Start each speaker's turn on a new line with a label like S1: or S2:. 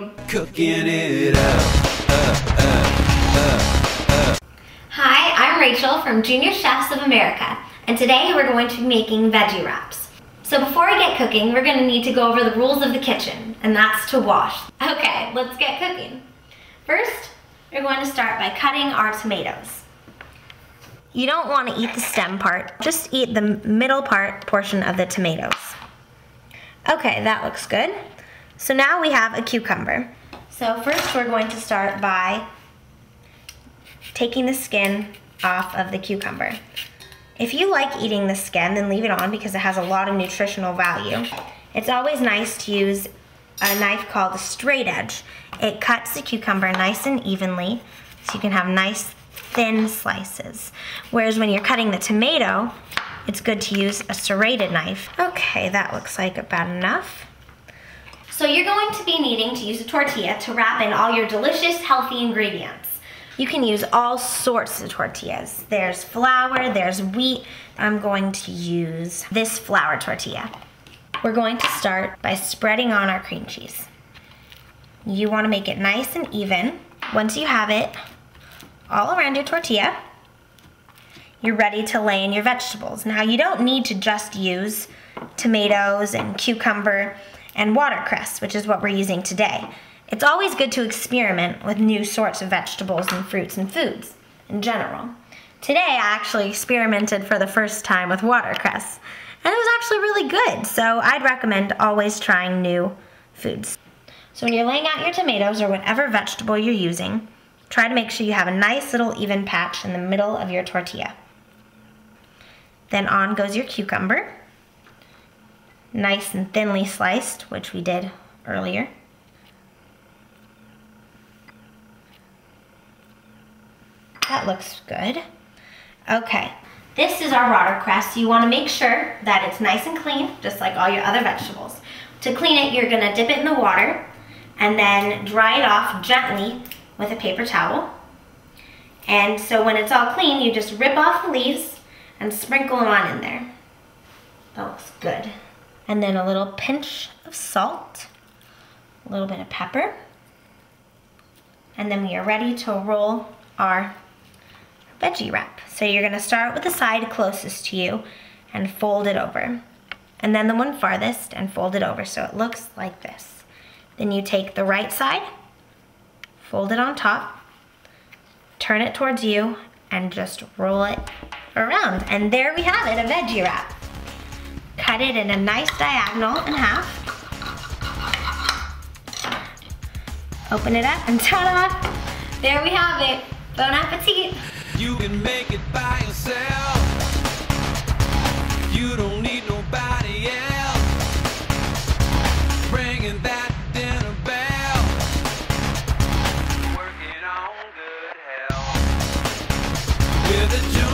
S1: good.
S2: Cooking it up.
S1: Hi, I'm Rachel from Junior Chefs of America, and today we're going to be making veggie wraps. So before we get cooking, we're gonna need to go over the rules of the kitchen, and that's to wash. Okay, let's get cooking. First, we're going to start by cutting our tomatoes. You don't want to eat the stem part, just eat the middle part portion of the tomatoes. Okay, that looks good. So now we have a cucumber. So first we're going to start by taking the skin off of the cucumber. If you like eating the skin, then leave it on because it has a lot of nutritional value. It's always nice to use a knife called a straight edge. It cuts the cucumber nice and evenly so you can have nice thin slices. Whereas when you're cutting the tomato, it's good to use a serrated knife. Okay, that looks like about enough. So you're going to be needing to use a tortilla to wrap in all your delicious, healthy ingredients. You can use all sorts of tortillas. There's flour, there's wheat. I'm going to use this flour tortilla. We're going to start by spreading on our cream cheese. You wanna make it nice and even. Once you have it all around your tortilla, you're ready to lay in your vegetables. Now you don't need to just use tomatoes and cucumber and watercress, which is what we're using today. It's always good to experiment with new sorts of vegetables and fruits and foods in general. Today I actually experimented for the first time with watercress and it was actually really good, so I'd recommend always trying new foods. So when you're laying out your tomatoes or whatever vegetable you're using, try to make sure you have a nice little even patch in the middle of your tortilla. Then on goes your cucumber, nice and thinly sliced, which we did earlier. That looks good. Okay, this is our watercress. You wanna make sure that it's nice and clean, just like all your other vegetables. To clean it, you're gonna dip it in the water and then dry it off gently with a paper towel. And so when it's all clean, you just rip off the leaves and sprinkle them on in there. That looks good. And then a little pinch of salt, a little bit of pepper, and then we are ready to roll our veggie wrap. So you're gonna start with the side closest to you and fold it over. And then the one farthest and fold it over so it looks like this. Then you take the right side, fold it on top, turn it towards you, and just roll it around. And there we have it, a veggie wrap cut it in a nice diagonal in half. Open it up and ta-da! There we have it. Bon appetit!
S2: You can make it by yourself. You don't need nobody else. Bringing that dinner bell. Working on good health. With a